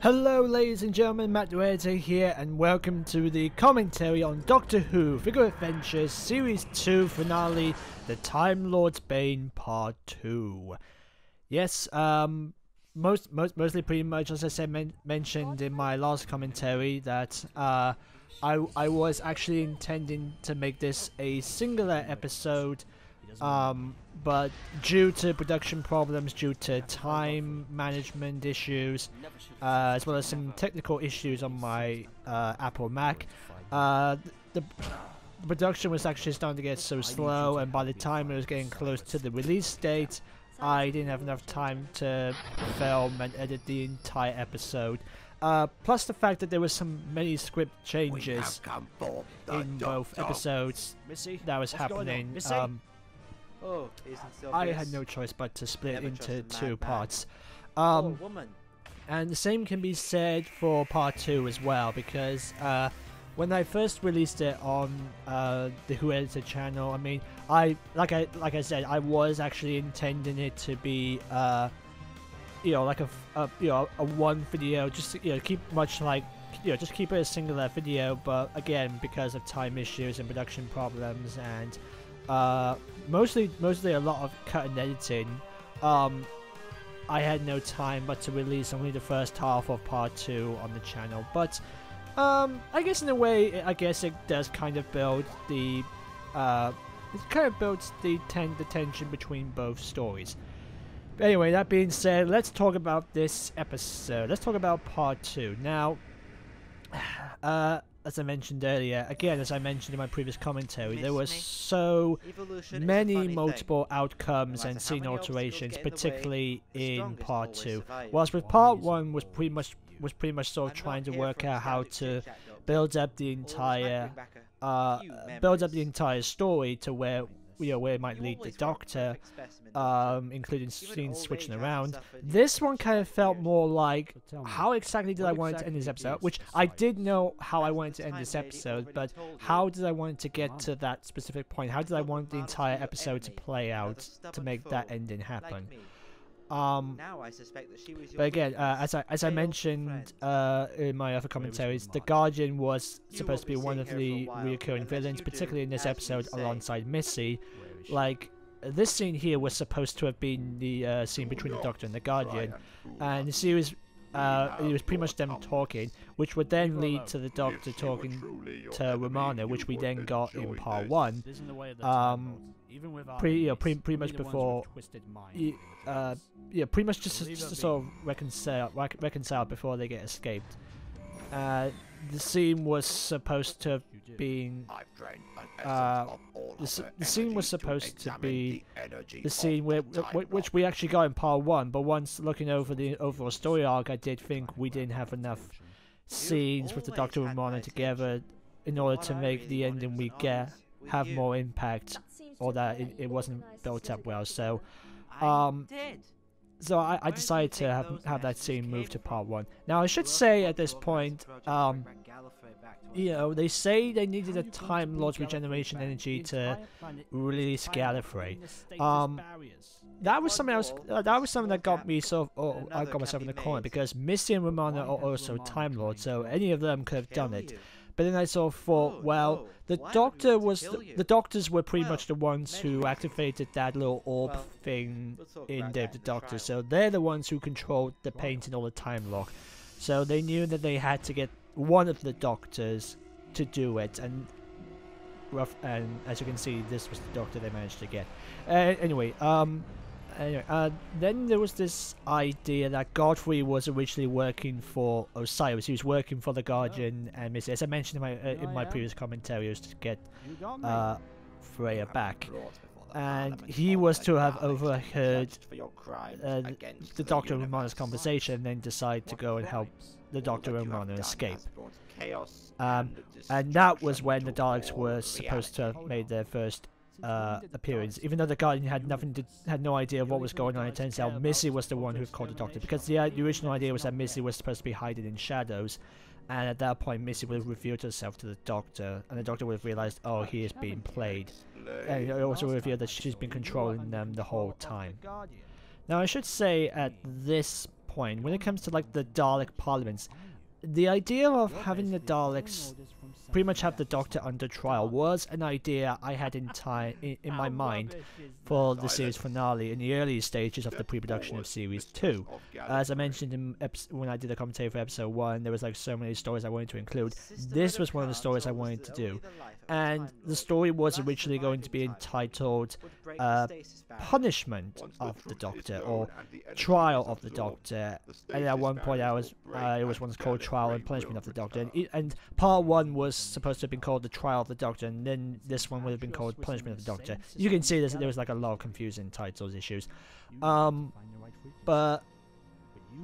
Hello, ladies and gentlemen, Matt Duarte here, and welcome to the commentary on Doctor Who Figure Adventures Series 2 finale, The Time Lord's Bane Part 2. Yes, um, most, most, mostly pretty much as I said, men mentioned in my last commentary, that, uh, I, I was actually intending to make this a singular episode, um, but due to production problems, due to time management issues, uh, as well as some technical issues on my uh, Apple Mac, uh, the, the production was actually starting to get so slow, and by the time it was getting close to the release date, I didn't have enough time to film and edit the entire episode. Uh, plus the fact that there were some many script changes in both episodes that was what's going on? happening. Um, oh, isn't so I had no choice but to split Never into two parts. Oh, Um, woman. and the same can be said for part two as well, because uh, when I first released it on uh, the Who Editor channel, I mean, I like I like I said, I was actually intending it to be, uh, you know, like a you know a one video, just you know keep much like you know just keep it a singular video. But again, because of time issues and production problems and uh, mostly mostly a lot of cut and editing, um, I had no time but to release only the first half of part two on the channel. But um, I guess in a way, I guess it does kind of build the uh, it kind of builds the ten the tension between both stories. But anyway, that being said, let's talk about this episode. Let's talk about part two. Now, uh, as I mentioned earlier, again, as I mentioned in my previous commentary, there were me? so Evolution many funny thing. multiple outcomes No and scene alterations, get way, particularly in part two. survive. Whilst with part one was pretty much was pretty much sort of I'm trying to work out how to build up the All this might entire bring back a uh build up the entire story to where you know where it might You lead the always were a doctor perfect specimen, Doctor. um including scenes switching around. this one kind of felt more like So tell me, how exactly did I what want to end this episode? which I did know how I wanted to end this episode but how did I want to get to that specific point? How did I want the entire episode to play out to make that ending happen? me. Um Now I suspect that she was your but again, uh, as I as I mentioned uh, in my other commentaries, the Guardian was You supposed to be won't one of the for a while, recurring villains, particularly in this episode alongside Missy. Where is she? Like this scene here was supposed to have been the uh, scene between the Doctor and the Guardian, and the series. Uh, it was pretty much them talking, which would then lead to the Doctor talking to Romana, which we then got in part one. This isn't the way of the Um, Even with our pretty- yeah, enemies, pretty- pretty much the ones with before twisted minds y- will be with uh, yeah, pretty much just, just to sort of reconcile reconcile before they get escaped. Uh, the scene was supposed to have You did. Uh, Uh, the, the s- s- the scene was supposed to be the, the scene where, wh- which we actually got in part one, but once looking over the overall story arc, I did think we didn't have enough scenes with the Doctor and had my Romana together in order to make really the ending we get have you. more impact, or that it, it wasn't built up well. So, I um, did. So I, I Where do you decided to have have that scene moved to part one. Now I should say at this point, um, you know, they say they needed a Time Lord's regeneration energy to release Gallifrey. Um, that was something else. Uh, that was something that got me sort of. Oh, I got myself in the corner because Missy and Romana are also Time Lords, so any of them could have done it. But then I sort of thought, Oh, well, no. the Why Doctor was the, the Doctors were pretty Well, much the ones maybe who activated that little orb Well, thing we'll in about Day that of the in Doctor. So they're the ones who controlled the painting all the time lock. So they knew that they had to get one of the Doctors to do it, and rough. And as you can see, this was the Doctor they managed to get. Uh, anyway, um, anyway, uh, then there was this idea that Godfrey was originally working for Osiris. He was working for the Guardian and Missy. As I mentioned in my uh, in Oh, my yeah? previous commentary, was to get You got me. uh, Freya back. and he was to have overheard uh, the Doctor and Romana's conversation, and then decide to go and help the Doctor and Romana escape. Um, and that was when the Daleks were supposed to have made their first uh, appearance. Even though the Guardian had nothing to, had no idea of what was going on, it turns out Missy was the one who called the Doctor because the, uh, the original idea was that Missy was supposed to be hiding in shadows. And at that point, Missy would have revealed herself to the Doctor, and the Doctor would have realized, oh, he is being played. And it also revealed that she's been controlling them the whole time. Now, I should say at this point, when it comes to like the Dalek parliaments, the idea of having the Daleks pretty much have the Doctor under trial was an idea I had in time in, in my mind for the series finale in the early stages of the pre-production of series two. As I mentioned in epi- when I did a commentary for episode one, there was like so many stories I wanted to include. This was one of the stories I wanted to do, and the story was originally going to be entitled uh, "Punishment of the Doctor" or "Trial of the Doctor." And at one point, I was uh, it was once called "Trial and Punishment of the Doctor," and, and part one was supposed to have been called "The Trial of the Doctor," and then this one would have been called "Punishment of the Doctor." You can see this, there was like a lot of confusing titles issues. Um, but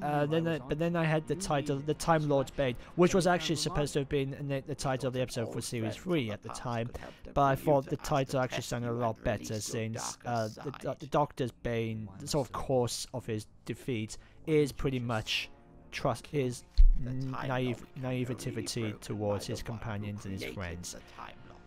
uh, then, I, but then I had the title, "The Time Lord's Bane," which was actually supposed to have been the, the title of the episode for series three at the time. But I thought the title actually sounded a lot better since uh, the, the Doctor's Bane, the sort of course of his defeat, is pretty much trust his naive naivety towards his companions and his friends.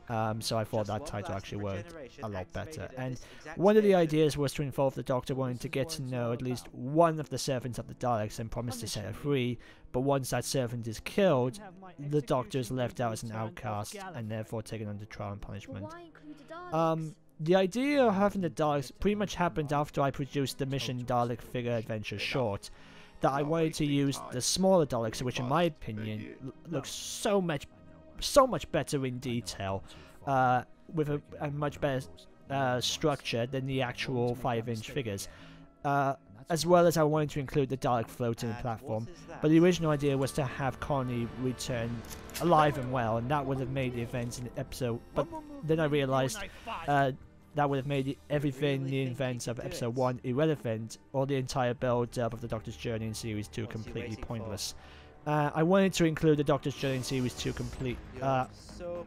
Um, so I thought that title actually worked a lot better. And one of the ideas was to involve the Doctor wanting to get to know at least one of the servants of the Daleks and promise to set her free. But once that servant is killed, the Doctor is left out as an outcast and therefore taken under trial and punishment. Um, the idea of having the Daleks pretty much happened after I produced the Mission Dalek figure adventure short. That I wanted to use the smaller Daleks, which in my opinion looks so much so much better in detail, uh, with a, a, much better uh, structure than the actual 5-inch figures. Uh, as well as I wanted to include the Dalek floating platform, but the original idea was to have Connie return alive and well, and that would have made the events in the episode. But then I realized uh, that would have made everything the events of episode 1 irrelevant, or the entire build-up of the Doctor's journey in series 2 completely pointless. Uh, I wanted to include the Doctor's Journey in Series 2 complete. Uh, so.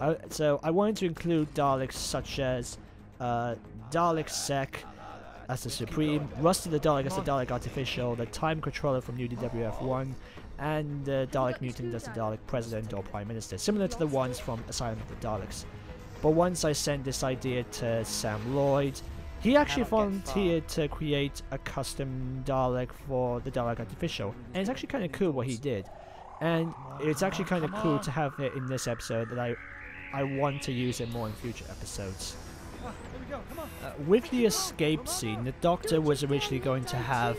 Uh, so I wanted to include Daleks such as uh, Dalek Sec as the Supreme, Rusty the Dalek as the Dalek Artificial, the Time Controller from UDWF-1, and the Dalek Mutant as the Dalek President or Prime Minister, similar to the ones from Asylum of the Daleks. But once I sent this idea to Sam Lloyd, he actually volunteered to create a custom Dalek for the Dalek Artificial, and it's actually kind of cool what he did. And it's actually kind of cool to have it in this episode that I, I want to use it more in future episodes. Uh, with the escape scene, the Doctor was originally going to have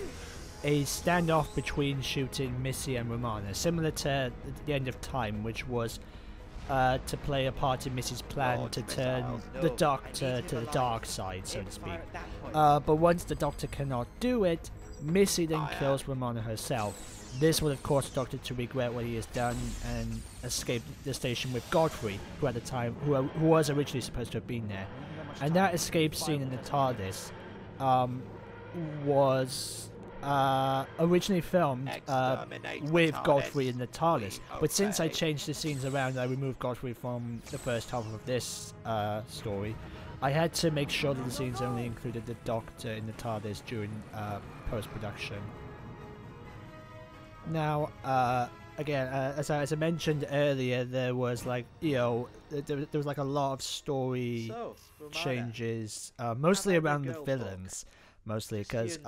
a standoff between shooting Missy and Romana, similar to the end of Time, which was uh, to play a part in Missy's plan Oh, to turn missiles. the Doctor to the dark side, so to speak. at that point. Uh, but once the Doctor cannot do it, Missy then kills Romana herself. This would, of course, the Doctor to regret what he has done and escape the station with Godfrey, who at the time, who, who was originally supposed to have been there. And that escape scene in the TARDIS um, was uh, originally filmed uh, with Godfrey and the TARDIS. But since I changed the scenes around, I removed Godfrey from the first half of this uh, story. I had to make sure that the scenes only included the Doctor and the TARDIS during uh, post-production. Now, uh, again, uh, as, I, as I mentioned earlier, there was like you know there, there was like a lot of story So, changes, uh, mostly around the villains, mostly because.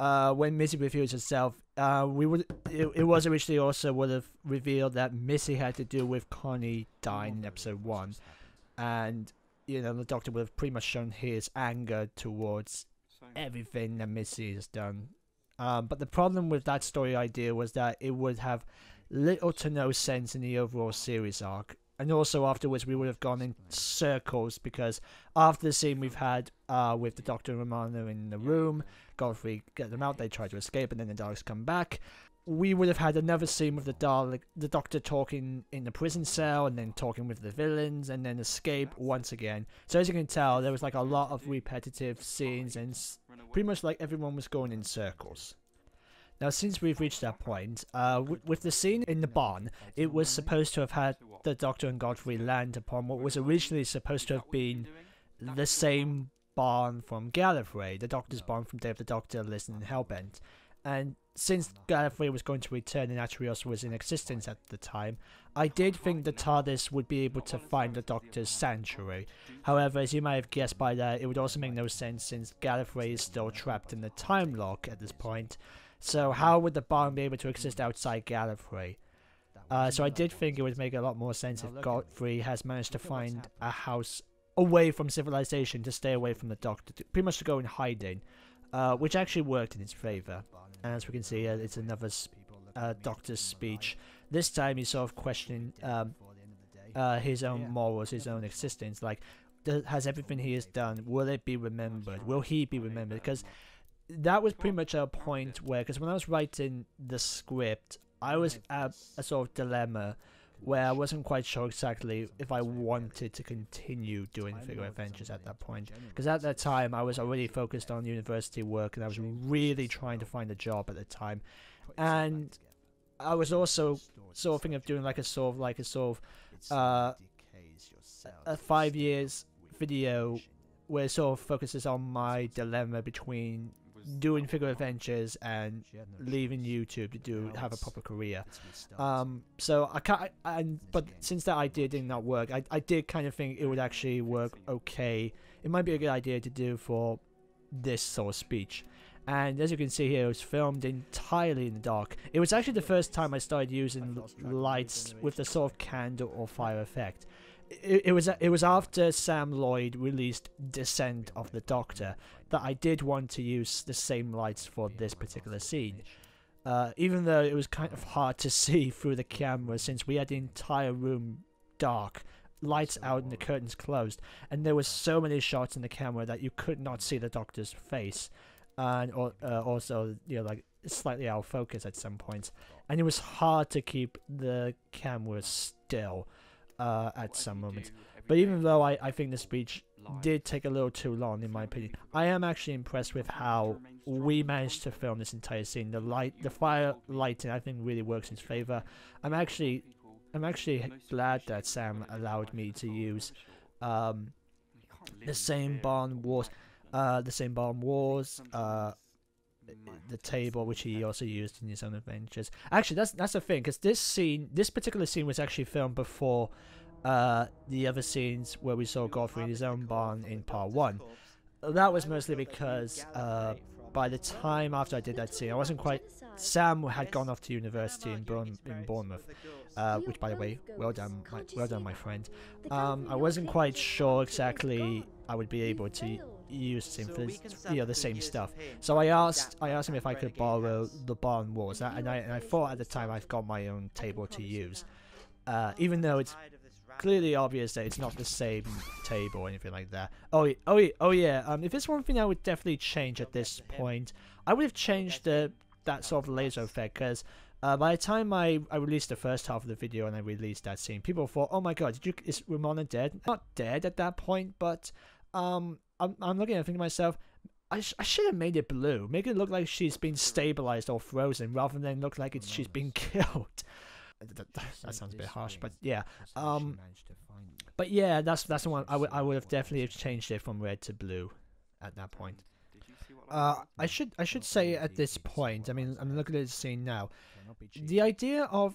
Uh, when Missy reveals herself, uh, we would it, it was originally also would have revealed that Missy had to do with Connie dying in episode one, and you know the Doctor would have pretty much shown his anger towards everything that Missy has done. Um, but the problem with that story idea was that it would have little to no sense in the overall series arc. And also afterwards, we would have gone in circles because after the scene we've had uh, with the Doctor and Romana in the room, Godfrey get them out, they try to escape, and then the Daleks come back. We would have had another scene with the Dalek, the Doctor talking in the prison cell, and then talking with the villains, and then escape once again. So as you can tell, there was like a lot of repetitive scenes, and pretty much like everyone was going in circles. Now, since we've reached that point, uh, with the scene in the barn, it was supposed to have had the Doctor and Godfrey land upon what was originally supposed to have been the same barn from Gallifrey, the Doctor's barn from Day of the Doctor, Listen and Hellbent. And since Gallifrey was going to return and Atrios was in existence at the time, I did think the TARDIS would be able to find the Doctor's sanctuary. However, as you might have guessed by that, it would also make no sense since Gallifrey is still trapped in the time lock at this point. So how would the barn be able to exist outside Gallifrey? Uh, so I did think it would make a lot more sense if Godfrey has managed to find a house away from civilization to stay away from the Doctor, to, pretty much to go in hiding, uh, which actually worked in his favor. And as we can see, uh, it's another uh, Doctor's speech. This time he's sort of questioning um, uh, his own morals, his own existence. Like, does, has everything he has done, will it be remembered? Will he be remembered? Because that was pretty much a point where, because when I was writing the script, I was at a sort of dilemma where I wasn't quite sure exactly if I wanted to continue doing Figure Adventures at that point. Because at that time, I was already focused on university work and I was really trying to find a job at the time. And I was also sort of thinking of doing like a sort of like a sort of uh, a five years video where it sort of focuses on my dilemma between doing figure adventures and leaving YouTube to do have a proper career. Um, so I can't, and but since that idea did not work, I I did kind of think it would actually work okay. It might be a good idea to do for this sort of speech. And as you can see here, it was filmed entirely in the dark. It was actually the first time I started using lights with the sort of candle or fire effect it, it was it was after Sam Lloyd released Descent of the Doctor that I did want to use the same lights for this particular scene. Uh, even though it was kind of hard to see through the camera since we had the entire room dark, lights out and the curtains closed, and there were so many shots in the camera that you could not see the Doctor's face, and uh, also you know like slightly out of focus at some points, and it was hard to keep the camera still uh, at some moments. But even though I, I think the speech did take a little too long, in my opinion, I am actually impressed with how we managed to film this entire scene. The light, the fire lighting, I think really works in favor. I'm actually, I'm actually glad that Sam allowed me to use um, the same barn wars, uh, the same barn wars, uh, the table which he also used in his own adventures. Actually, that's that's the thing because this scene, this particular scene, was actually filmed before uh, the other scenes where we saw Godfrey in his own barn in part one. That was mostly because uh, by the time after I did that scene, I wasn't quite. Sam had gone off to university in, Bourne, in Bournemouth, uh, which, by the way, well done, my, well done, my friend. Um, I wasn't quite sure exactly I would be able to use the same, you know, the same stuff. So I asked, I asked him if I could borrow the barn walls, and I, and I thought at the time I've got my own table to use, uh, even though it's clearly obvious that it's not the same table or anything like that. Oh, oh, oh yeah. Um, if there's one thing I would definitely change at this point, I would have changed the that sort of laser effect because uh, by the time I, I released the first half of the video and I released that scene, people thought, "Oh my god, did you is Romana dead?" Not dead at that point, but um, I'm I'm looking at thinking to myself, I, sh I should have made it blue, make it look like she's been stabilized or frozen, rather than look like it's she's been killed. That, that, sounds a bit harsh, but yeah. Um, but yeah, that's that's the one I would I would have definitely changed it from red to blue at that point. Uh, I should I should say at this point. I mean, I'm looking at the scene now. The idea of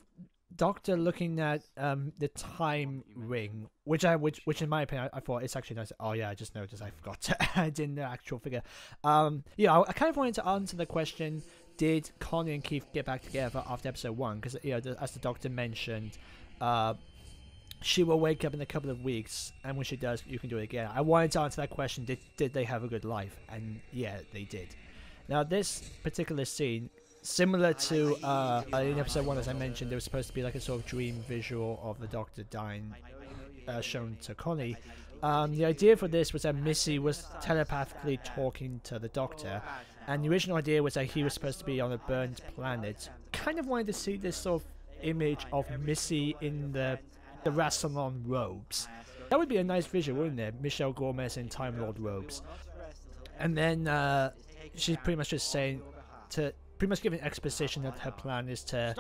Doctor looking at um the time ring, which I which which in my opinion I, I thought it's actually nice. Oh yeah, I just noticed I forgot to add in the actual figure. Um, yeah, I, I kind of wanted to answer the question: Did Connie and Keith get back together after episode one? Because you know, the, as the Doctor mentioned, uh, she will wake up in a couple of weeks, and when she does, you can do it again. I wanted to answer that question: Did did they have a good life? And yeah, they did. Now this particular scene similar to uh, in episode one, as I mentioned, there was supposed to be like a sort of dream visual of the Doctor dying, uh, shown to Connie. Um, the idea for this was that Missy was telepathically talking to the Doctor, and the original idea was that he was supposed to be on a burned planet. Kind of wanted to see this sort of image of Missy in the the Rassilon robes. That would be a nice visual, wouldn't it? Michelle Gomez in Time Lord robes. And then uh, she's pretty much just saying to pretty much giving exposition that her plan is to,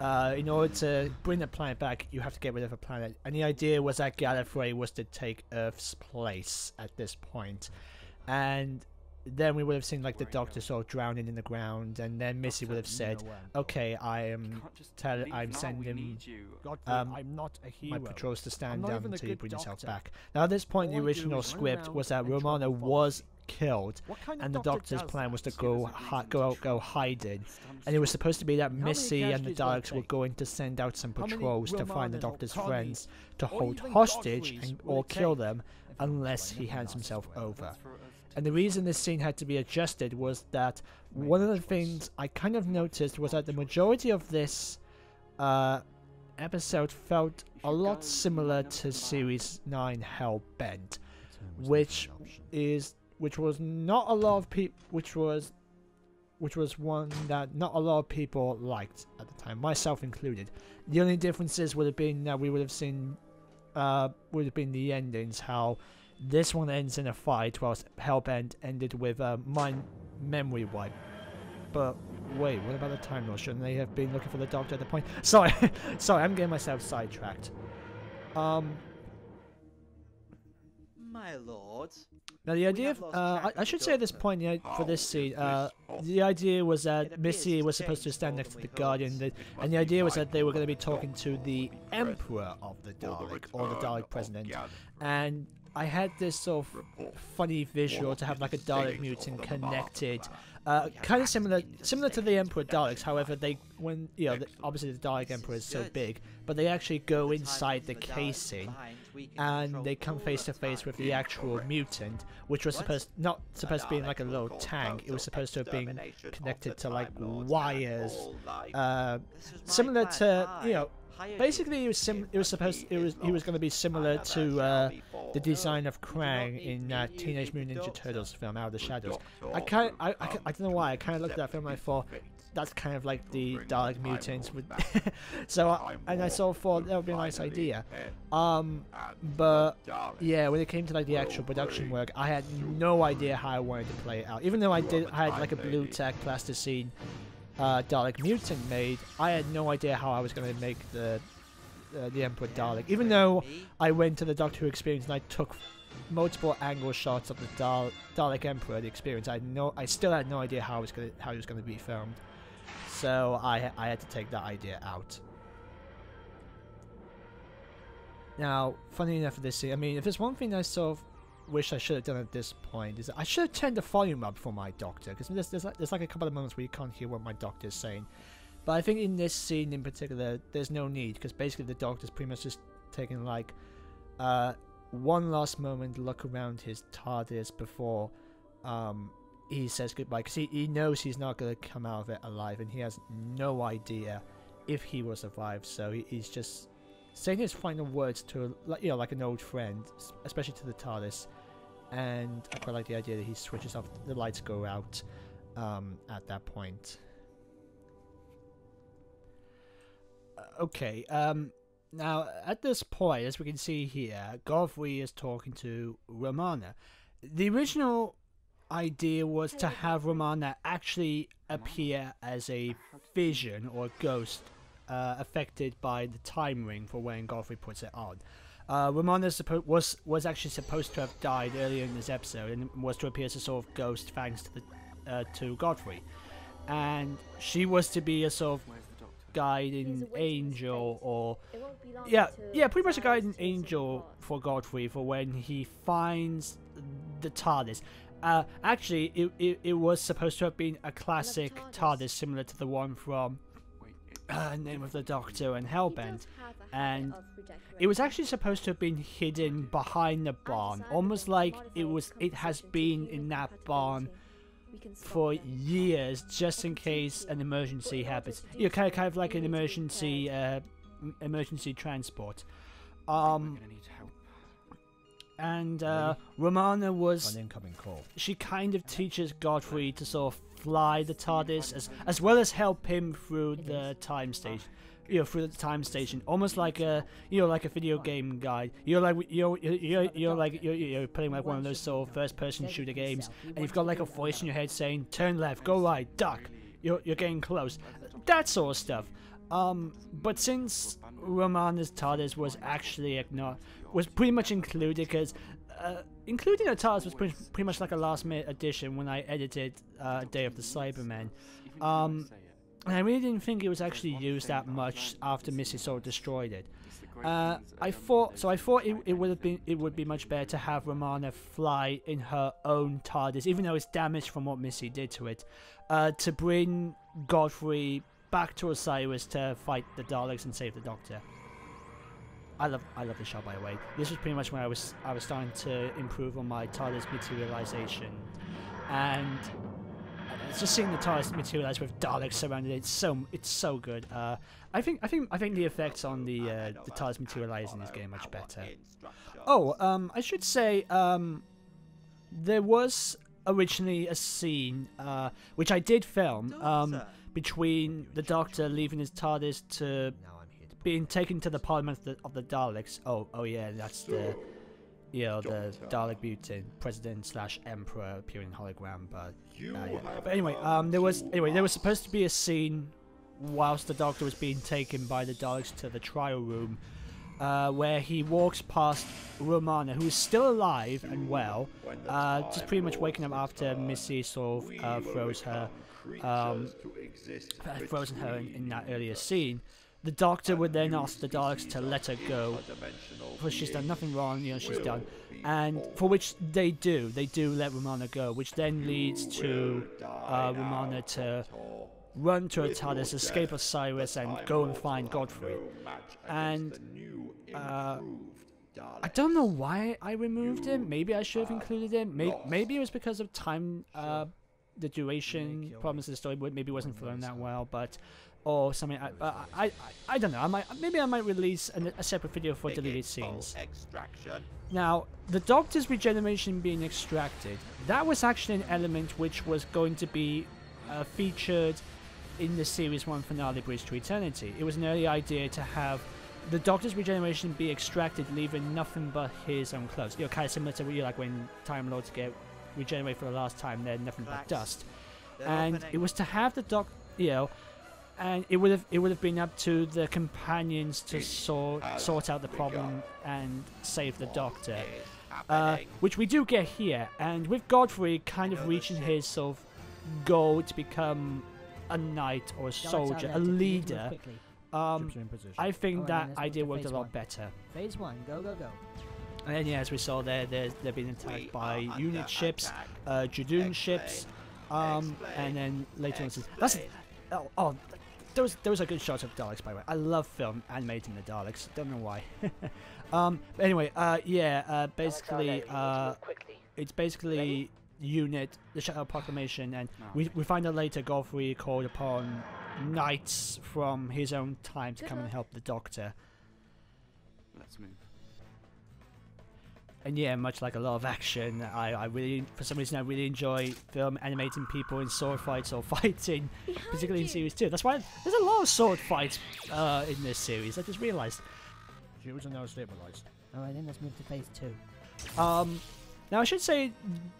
uh, in order to bring the planet back, you have to get rid of a planet. And the idea was that Gallifrey was to take Earth's place at this point. And then we would have seen like the doctor sort of drowning in the ground, and then Missy would have said, "Okay, I am tell I'm sending um, I'm not a hero. my patrols to stand down until you bring yourself back." Now at this point, the original script was that Romana was killed, What kind of and the doctor Doctor's plan that? was to go us hi- go out, go try. hiding, and it was supposed to be that Missy and the casualties Daleks were going to send out some patrols to find the Doctor's friends to hold hostage and, or kill them unless he hands himself over. That's for us to And the reason this scene had to be adjusted was that one of the things I kind of noticed was that the majority of this uh, episode felt a lot similar to Series 9 Hellbent, which is which was not a lot of people which was which was one that not a lot of people liked at the time, myself included. The only differences would have been that we would have seen uh would have been the endings, how this one ends in a fight whilst Hellbent ended with a mind memory wipe. But wait, what about the Time Lord? Shouldn't they have been looking for the doctor at the point? Sorry, sorry, I'm getting myself sidetracked. Um, My lord. now the idea, of, uh, I, I should say at this Doctor. point yeah, for this scene, uh, the idea was that Missy was supposed to stand next to the Guardian, hoped. the, and the idea was that they were going to be talking to the Emperor of the Dalek, or the Dalek President. And I had this sort of funny visual to have like a Dalek mutant connected, uh, kind of similar similar to the Emperor Daleks. However, they when you know obviously the Dalek Emperor is so big, but they actually go inside the casing and they come face to face with the actual mutant, which was supposed not supposed to be in like a little tank. It was supposed to have been connected to like wires, uh, similar to you know. Basically, it was sim. It was supposed. It was. He was going to be similar to uh, the design of you do not Krang in uh, Teenage Mutant Ninja Turtles film Out of the Shadows. I can't. I, I, I don't know why. I kind of looked at that film and I thought that's kind of like the Dalek mutants. With so I, and I sort of thought that would be a nice idea. Um, but yeah, when it came to like the actual production work, I had no idea how I wanted to play it out. Even though I did, I had like a Blu Tack plasticine uh, Dalek mutant made. I had no idea how I was going to make the uh, the Emperor Dalek. Even though I went to the Doctor Who experience and I took multiple angle shots of the Dal- Dalek Emperor, the experience, I no, I still had no idea how it was going to how it was going to be filmed. So I I had to take that idea out. Now, funny enough, for this scene, I mean, if there's one thing I sort of wish I should have done at this point is I should have turned the volume up for my doctor because there's there's like, there's like a couple of moments where you can't hear what my doctor is saying. But I think in this scene in particular, there's no need because basically the doctor's pretty much just taking like uh, one last moment look around his TARDIS before um, he says goodbye because he, he knows he's not going to come out of it alive and he has no idea if he will survive. So he, he's just saying his final words to you know like an old friend, especially to the TARDIS. And I quite like the idea that he switches off, the lights go out um, at that point. Uh, Okay, um, now at this point, as we can see here, Godfrey is talking to Romana. The original idea was to have Romana actually appear as a vision or a ghost uh, affected by the time ring for when Godfrey puts it on. Uh, Romana suppo- was was actually supposed to have died earlier in this episode and was to appear as a sort of ghost thanks to the uh, to Godfrey, and she was to be a sort of Where's the doctor? guiding angel or It won't be long yeah yeah pretty much a guiding angel for Godfrey for when he finds the TARDIS. Uh, actually, it, it, it was supposed to have been a classic TARDIS. TARDIS similar to the one from Wait, it's uh, Name of the Doctor and He Hellbent. does have a and It was actually supposed to have been hidden behind the barn, almost like it was. It has been in that barn compatibility. We can stop for years, just in I can teach case an emergency but in order happens. You know, kind of, kind of like an need to be emergency, uh, emergency transport. Um, gonna need help. and uh, Romana was An incoming call. she kind of teaches Godfrey to sort of fly the TARDIS as as well as help him through the time station. You know, through the time station, almost like a you know, like a video game guide. You're like you're you're you're, like you're, you're playing like one of those sort of first-person shooter games, and you've got like a voice in your head saying, "Turn left, go right, duck." You're you're getting close. That sort of stuff. Um, but since Romana's TARDIS was actually ignored, was pretty much included because uh, including a TARDIS was pretty, pretty much like a last minute addition when I edited uh, Day of the Cybermen. Um, And I really didn't think it was actually used that much after Missy sort of destroyed it. Uh, I thought so. I thought it, it would have been it would be much better to have Romana fly in her own TARDIS, even though it's damaged from what Missy did to it, uh, to bring Godfrey back to Osiris to fight the Daleks and save the Doctor. I love I love the shot by the way. This was pretty much when I was I was starting to improve on my TARDIS materialization, and just seeing the TARDIS materialize with Daleks surrounded it. It's so it's so good. Uh, I think I think I think the effects on the uh, the TARDIS materializing is getting much better. Oh, um, I should say um, there was originally a scene uh, which I did film um, between the Doctor leaving his TARDIS to being taken to the Parliament of the, of the Daleks. Oh, oh yeah, that's the you know the Dalek mutant president slash emperor appearing in hologram. But, uh, yeah. but anyway, um, there was anyway there was supposed to be a scene whilst the Doctor was being taken by the Daleks to the trial room. Uh, where he walks past Romana, who is still alive and well, uh, just pretty much waking up after Missy sort of uh, throws her, um, frozen her in, in that earlier scene. The doctor would then ask the Daleks to let her go, because she's done nothing wrong, you know, she's done. And for which they do, they do let Romana go, which then leads to uh, Romana to run to a TARDIS, escape Osiris, and go and find Godfrey. And uh, I don't know why I removed him. Maybe I should have included him. Maybe, maybe it was because of time, uh, the duration problems of the story. Maybe wasn't flowing that well, but or something. I, I, I, I don't know. I might maybe I might release an, a separate video for deleted scenes. Now, the Doctor's regeneration being extracted, that was actually an element which was going to be uh, featured in the series one finale, Bridge to Eternity. It was an early idea to have the Doctor's regeneration be extracted, leaving nothing but his own clothes. You know, kind of similar to what you like when Time Lords get regenerated for the last time, they're nothing but dust. And it was to have the Doc, you know, and it would have it would have been up to the companions to sort sort out the problem and save the Doctor, uh, which we do get here. And with Godfrey kind of reaching his sort of goal to become a knight or a soldier, a leader. Um, I think that idea worked a lot better. Phase one, go go go. And then, yeah, as we saw there, they're, they're being attacked by unit ships, uh, Judoon ships, um, and then later on, that's oh, oh, those those are good shots of Daleks, by the way. I love film animating the Daleks. Don't know why. um, but anyway, uh, yeah, uh, basically, uh, it's basically unit the Shadow Proclamation, and we we find out later Godfrey called upon knights from his own time to come and help the Doctor. Let's move. And yeah, much like a lot of action, I, I really, for some reason, I really enjoy film animating people in sword fights or fighting, particularly in series two. That's why there's a lot of sword fights uh, in this series. I just realised. Shields are now stabilized. Alright, then let's move to phase two. Um, now I should say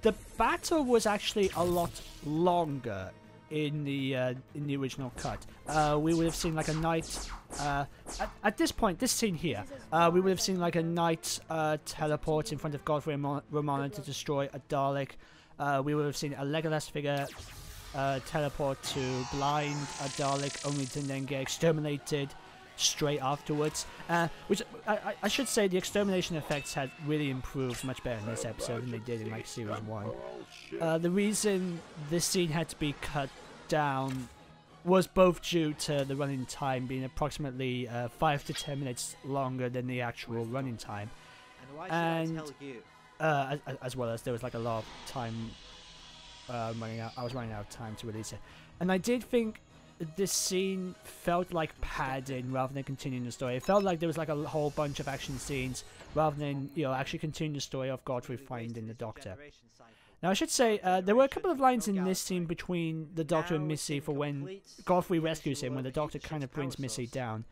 the battle was actually a lot longer in the uh, in the original cut. Uh, we would have seen like a knight. Uh, at, at, this point, this scene here, uh, we would have seen like a knight uh, teleport in front of Godfrey Romana to destroy a Dalek. Uh, we would have seen a Legolas figure teleport to blind a Dalek, only to then get exterminated straight afterwards. Uh, which I, I, should say the extermination effects had really improved much better in this episode than they did in like series one. Uh, the reason this scene had to be cut down was both due to the running time being approximately uh, five to ten minutes longer than the actual running time, and uh, as, as, well as there was like a lot of time uh, running out. I was running out of time to release it, and I did think this scene felt like padding rather than continuing the story. It felt like there was like a whole bunch of action scenes rather than you know actually continuing the story of Godfrey finding the Doctor. Now I should say uh, there were a couple of lines in this scene between the Doctor and Missy for when Godfrey rescues him, when the Doctor kind of brings Missy down.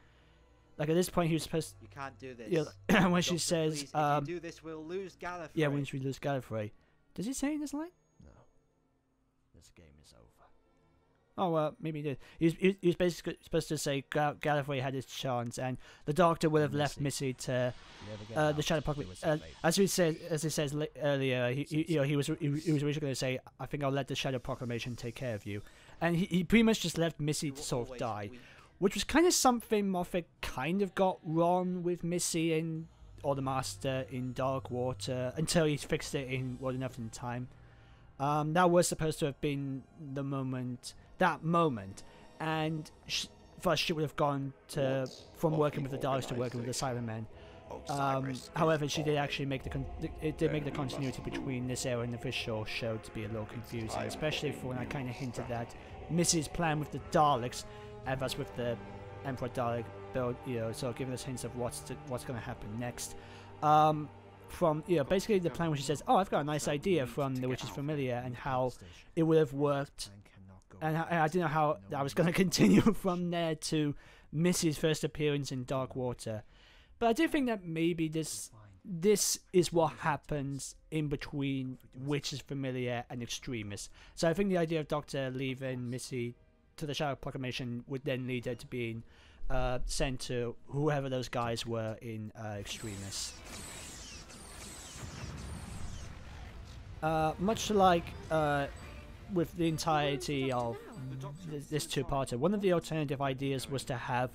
Like at this point, he was supposed. You can't do this. Yeah, when she says, um, do this, we'll lose Gallifrey. Yeah, when we lose Gallifrey. Does he say in this line? Oh well, maybe he did. He was, he was basically supposed to say Ga- Gallifrey had his chance, and the Doctor would have left Missy to uh, the Shadow Pocket. Uh, as he said, as he says earlier, he, he, you know, he was he, he was originally going to say, "I think I'll let the Shadow Proclamation take care of you," and he, he pretty much just left Missy to sort of die, which was kind of something Moffat kind of got wrong with Missy in or the Master in Dark Water until he fixed it in World Enough and Time. Um, that was supposed to have been the moment, that moment, and sh- first she would have gone to from working with the Daleks to working with the Cybermen. Um, however, she did actually make the con- it did make the continuity between this era and the official show to be a little confusing, especially for when I kind of hinted that Missy's plan with the Daleks, and thus with the Emperor Dalek build, you know, so giving us hints of what's to, what's going to happen next. Um, from you know, basically the plan where she says, "Oh, I've got a nice idea from the Witch's Familiar and how it would have worked." And I, I didn't know how I was going to continue from there to Missy's first appearance in Dark Water. But I do think that maybe this this is what happens in between Witch's Familiar and Extremis. So I think the idea of Doctor leaving Missy to the Shadow Proclamation would then lead her to being uh, sent to whoever those guys were in uh, Extremis. Uh, much like uh, with the entirety of this two-parter, one of the alternative ideas was to have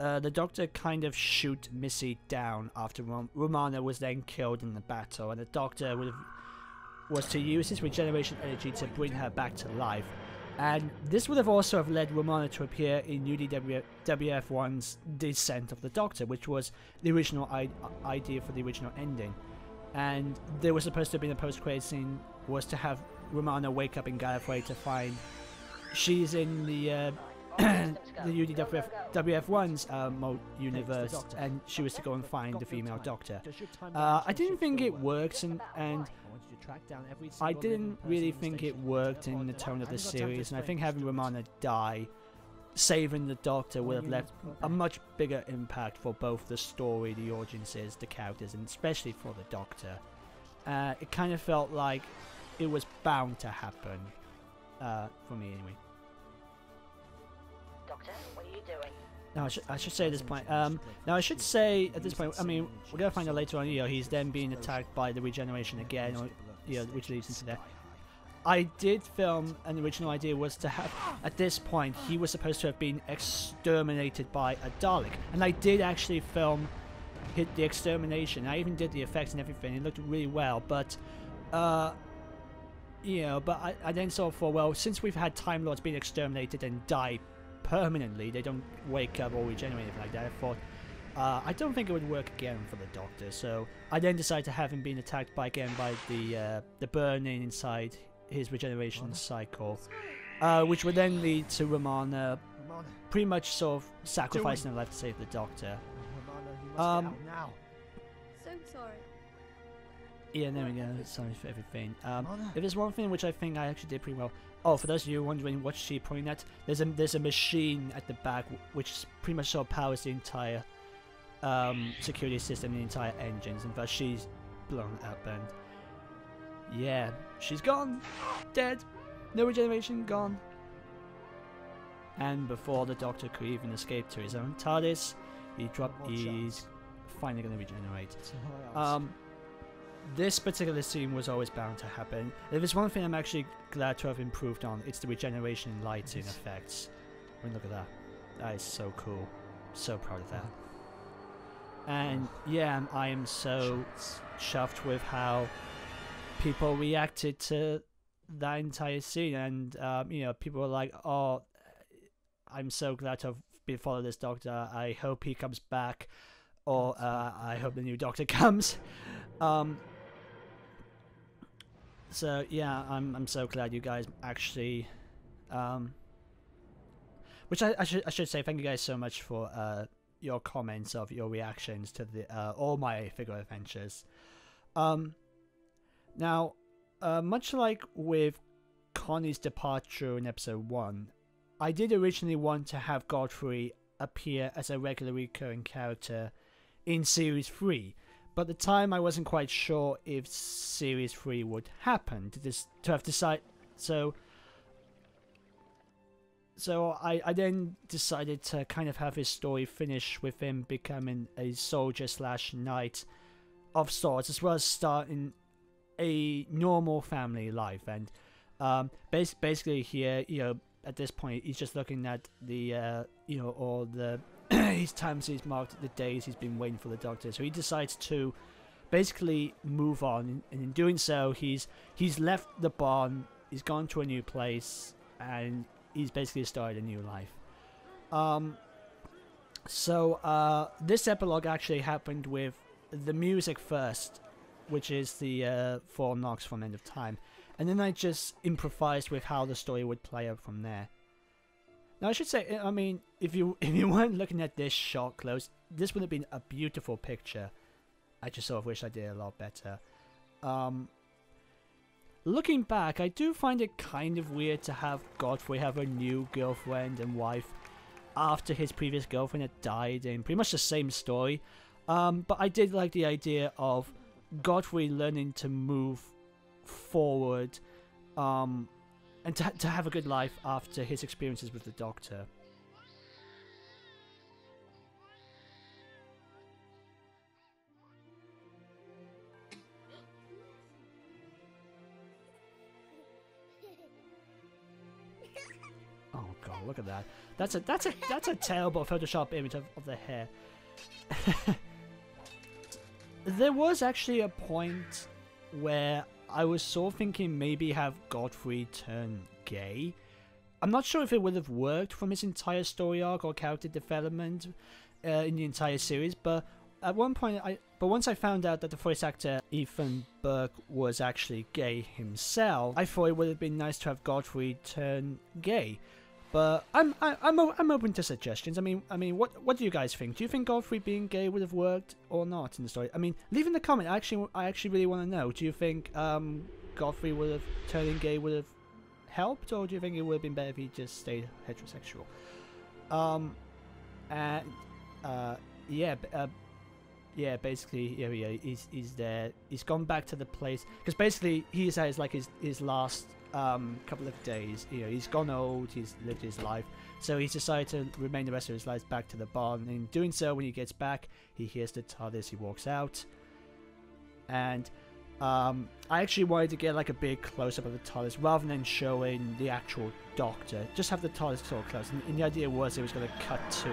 uh, the Doctor kind of shoot Missy down after Rom- Romana was then killed in the battle, and the Doctor would have, was to use his regeneration energy to bring her back to life. And this would have also have led Romana to appear in UDWF1's Descent of the Doctor, which was the original I- idea for the original ending. And there was supposed to have been a post-credit scene was to have Romana wake up in Gallifrey to find she's in the uh, the UDWF WF1's uh, universe, and she was to go and find the female Doctor. Uh, I didn't think it worked, and and I didn't really think it worked in the tone of the series, and I think having Romana die saving the Doctor would have left a much bigger impact for both the story, the audiences, the characters, and especially for the Doctor. Uh, it kind of felt like it was bound to happen, uh, for me anyway. Doctor, what are you doing? Now I, sh- I should say at this point. Um, now I should say at this point. I mean, we're gonna find out later on. You know, he's then being attacked by the regeneration again, or you know, which leads into that. I did film an original idea was to have at this point he was supposed to have been exterminated by a Dalek, and I did actually film hit the extermination. I even did the effects and everything. It looked really well, but uh, you know, but I, I then saw for well, since we've had Time Lords being exterminated and die permanently, they don't wake up or regenerate anything like that. I thought. Uh, I don't think it would work again for the Doctor, so I then decided to have him being attacked by again by the uh, the burning inside his regeneration cycle, uh, which would then lead to Romana pretty much sort of sacrificing her life to save the Doctor. Um, So sorry. Yeah, there we go. Sorry for everything. Um, if there's one thing which I think I actually did pretty well. Oh, for those of you wondering what she's pointing at, there's a there's a machine at the back which pretty much sort of powers the entire um, security system, the entire engines. In fact, she's blown out and yeah, she's gone, dead, no regeneration, gone. And before the Doctor could even escape to his own TARDIS, he dropped. He's finally going to regenerate. Um, this particular scene was always bound to happen. If there's one thing I'm actually glad to have improved on, it's the regeneration and lighting effects. I mean, look at that. That is so cool. So proud of that. And yeah, I am so chuffed with how people reacted to that entire scene. And, um, you know, people were like, oh, I'm so glad to have been following this doctor. I hope he comes back. Or uh, I hope the new doctor comes. Um, so yeah, I'm I'm so glad you guys actually, um, which I, I should I should say thank you guys so much for uh your comments of your reactions to the uh, all my figure adventures. Um, now, uh, much like with Connie's departure in episode one, I did originally want to have Godfrey appear as a regular recurring character in series three but at the time I wasn't quite sure if Series 3 would happen to this to have decided so so I, I then decided to kind of have his story finish with him becoming a soldier slash knight of sorts, as well as starting a normal family life. And um, bas- basically here, you know, at this point, he's just looking at the, uh, you know, all the his times he's marked, the days he's been waiting for the doctor. So he decides to basically move on, and in doing so, he's he's left the barn, he's gone to a new place, and he's basically started a new life. Um, so uh, this epilogue actually happened with the music first, which is the uh, four knocks from End of Time, and then I just improvised with how the story would play out from there. Now I should say, I mean, if you if you weren't looking at this shot close, this would have been a beautiful picture. I just sort of wish I did a lot better. Um, looking back, I do find it kind of weird to have Godfrey have a new girlfriend and wife after his previous girlfriend had died in pretty much the same story. Um, but I did like the idea of Godfrey learning to move forward um, and to, to have a good life after his experiences with the Doctor. Oh god, look at that. That's a that's a that's a terrible Photoshop image of, of the hair. there was actually a point where I was sort of thinking maybe have Godfrey turn gay. I'm not sure if it would have worked from his entire story arc or character development uh, in the entire series, but at one point I but once I found out that the voice actor Ethan Burke was actually gay himself, I thought it would have been nice to have Godfrey turn gay. But I'm I, I'm o- I'm open to suggestions. I mean I mean what what do you guys think? Do you think Godfrey being gay would have worked or not in the story? I mean leave in the comment. I actually I actually really want to know. Do you think um Godfrey would have turning gay would have helped, or do you think it would have been better if he just stayed heterosexual? Um, and uh, yeah, uh, yeah, basically, yeah, yeah, he's he's there. He's gone back to the place because basically he's had his like his his last um couple of days. You know, he's gone old. He's lived his life, so he's decided to remain the rest of his life back to the barn. And in doing so, when he gets back, he hears the TARDIS. He walks out, and um, I actually wanted to get like a big close up of the TARDIS rather than showing the actual Doctor. Just have the TARDIS so close, and, and the idea was it was going to cut to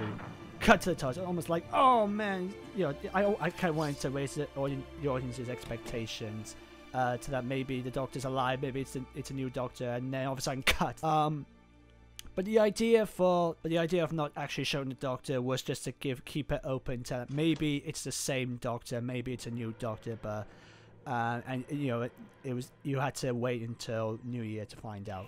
cut to the TARDIS, almost like oh man, you know, I I kind of wanted to raise the, audien- the audience's expectations. Uh, to that maybe the Doctor's alive, maybe it's a, it's a new Doctor, and then all of a sudden cut. Um, but the idea for the idea of not actually showing the Doctor was just to give keep it open to maybe it's the same Doctor, maybe it's a new Doctor, but uh, and you know it, it was you had to wait until New Year to find out.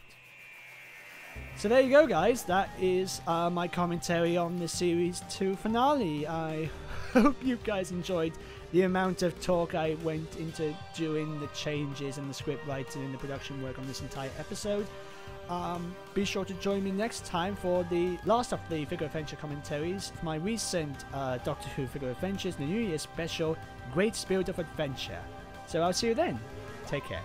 So there you go, guys. That is uh, my commentary on the series two finale. I hope you guys enjoyed the amount of talk I went into doing the changes and the script writing and the production work on this entire episode. Um, be sure to join me next time for the last of the Figure Adventure commentaries, for my recent uh, Doctor Who Figure Adventures, the New Year special, Great Spirit of Adventure. So I'll see you then. Take care.